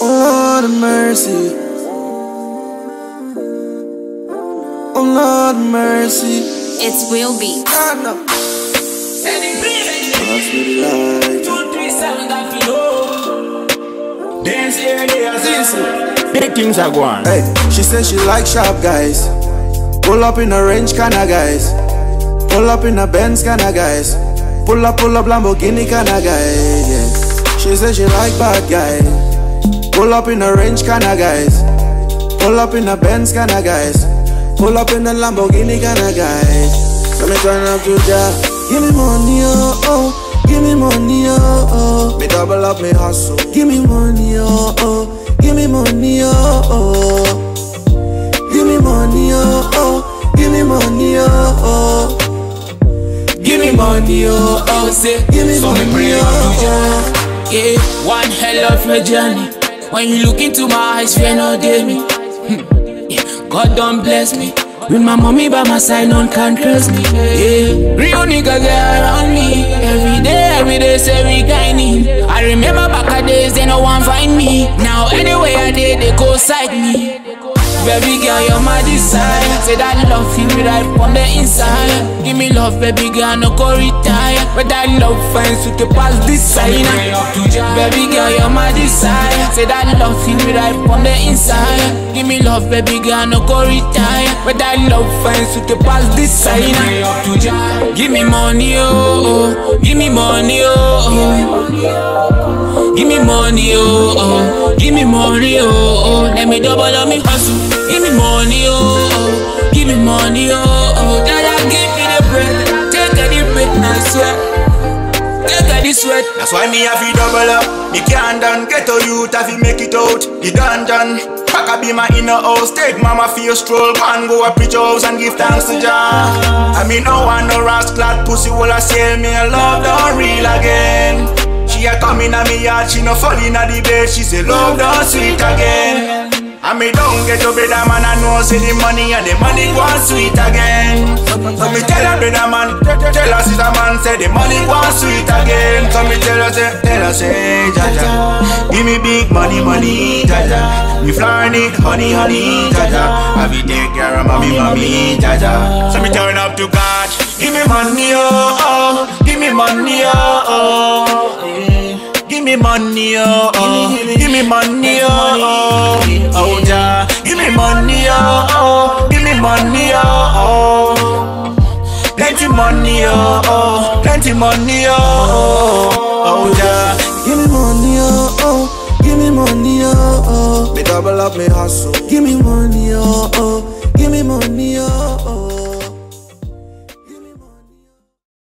Oh Lord of mercy. Oh Lord of mercy. It's Will Be. I know. Pass me the light. Dance here, there, Big things are going. Hey, she says she like sharp guys. Pull up in a range kinda guys. Pull up in a Benz kinda guys. Pull up, pull up Lamborghini kinda guys. Yeah. She says she like bad guys. Pull up in a range kinda guys. Pull up in a Benz kinda guys. Pull up in a Lamborghini kinda guys. Let me turn up to ya. Give me money, oh, oh. Give me money, oh, oh. Me double up me hustle. Give me money, oh, oh. Give me money, oh, oh. Give me money, oh, oh. Give me money, oh, oh. Give me money, oh, oh, say Give me So money, oh, unto oh. Yeah, one hell of a journey When you look into my eyes, fear no day me. Hmm, God don't bless me. With my mommy by my side, none can curse me. Yeah, real niggas they around me. Every day, every day, say we grinding. I remember back a days, they no one find me. Now anywhere I did, they go side me Baby girl, you're my desire. Say that love feel me right on the inside. Give me love, baby girl, no go retire. But that love finds to pass this side. Baby girl, you're my desire. Say that love feel me right on the inside. Give me love, baby girl, no go retire. But that love finds to pass this side. Give me money, oh, oh. give me money, oh. oh. Give me money, oh, oh. Give me money, oh, oh. Let me double on me hustle. Give me money, oh, oh. Give me money, oh, oh. Dada, give me the bread. Take a deep breath, I swear. Take a deep sweat. That's why me have to double up. Me can't done get to youth have to make it out. The dungeon. Pack a be my inner house. Take mama for your stroll. One go a preach house and give thanks to Jah. I mean no one no rascal pussy will I say me a love don't real again. She a come in a me yard, she no fall in a the bed. She say love don't sweet again. I me don't get your better man, I know say the money and the money go sweet again. So me tell her better man, tell her sister man, say the money go sweet again. So me tell her say, tell her say, Jaja, give me big money, money, Jaja. Me flying it, honey, honey, Jaja. I be take care of mommy, mommy, Jaja. So me turn up to God, give me money, oh, oh, give me money, oh, oh. Give me money, oh, oh. Give me money, oh, oh. Oh, ja. Give me money, oh, oh. Give me money, oh, oh. Plenty money, oh, oh. Plenty money, oh, oh. Oh, ja. Give me money, oh, oh. Give me money, oh, oh. Me double up me hustle. Give me money,